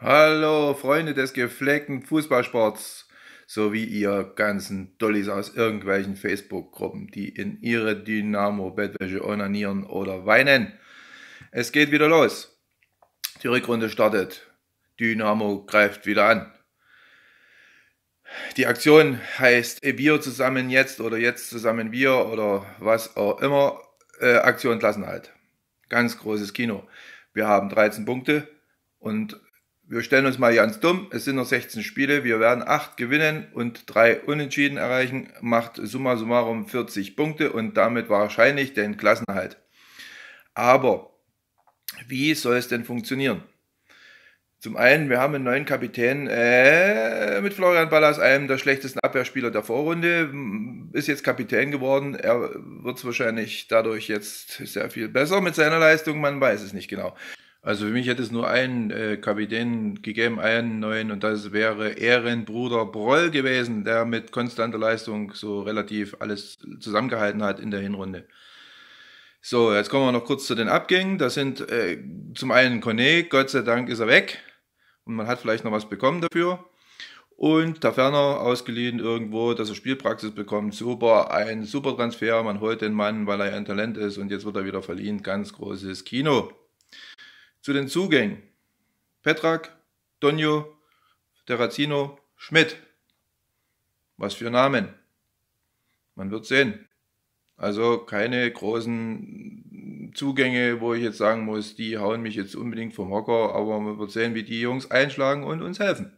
Hallo Freunde des gepflegten Fußballsports, sowie ihr ganzen Dollies aus irgendwelchen Facebook-Gruppen, die in ihre Dynamo-Bettwäsche onanieren oder weinen. Es geht wieder los. Die Rückrunde startet. Dynamo greift wieder an. Die Aktion heißt Wir zusammen jetzt oder jetzt zusammen wir oder was auch immer. Äh, Aktion Klassenhalt. Ganz großes Kino. Wir haben 13 Punkte und wir stellen uns mal ganz dumm. Es sind noch 16 Spiele. Wir werden 8 gewinnen und 3 Unentschieden erreichen. Macht summa summarum 40 Punkte und damit wahrscheinlich den Klassenhalt. Aber wie soll es denn funktionieren? Zum einen, wir haben einen neuen Kapitän äh, mit Florian Ballas, einem der schlechtesten Abwehrspieler der Vorrunde, ist jetzt Kapitän geworden. Er wird es wahrscheinlich dadurch jetzt sehr viel besser mit seiner Leistung, man weiß es nicht genau. Also für mich hätte es nur einen äh, Kapitän gegeben, einen neuen, und das wäre Ehrenbruder Broll gewesen, der mit konstanter Leistung so relativ alles zusammengehalten hat in der Hinrunde. So, jetzt kommen wir noch kurz zu den Abgängen. Das sind äh, zum einen Kone, Gott sei Dank ist er weg und man hat vielleicht noch was bekommen dafür. Und der Ferner ausgeliehen irgendwo, dass er Spielpraxis bekommt. Super, ein super Transfer. Man holt den Mann, weil er ein Talent ist und jetzt wird er wieder verliehen. Ganz großes Kino. Zu den Zugängen. Petrak, Donio, Terrazino, Schmidt. Was für Namen. Man wird sehen. Also keine großen Zugänge, wo ich jetzt sagen muss, die hauen mich jetzt unbedingt vom Hocker, aber man wird sehen, wie die Jungs einschlagen und uns helfen.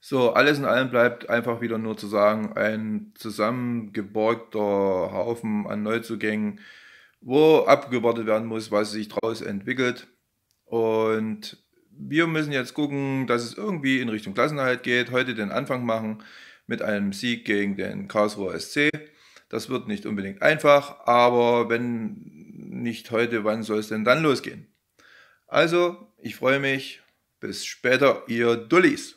So, alles in allem bleibt einfach wieder nur zu sagen, ein zusammengeborgter Haufen an Neuzugängen, wo abgewartet werden muss, was sich daraus entwickelt. Und wir müssen jetzt gucken, dass es irgendwie in Richtung Klassenhalt geht. Heute den Anfang machen mit einem Sieg gegen den Karlsruher SC. Das wird nicht unbedingt einfach, aber wenn nicht heute, wann soll es denn dann losgehen? Also, ich freue mich. Bis später, ihr Dullis.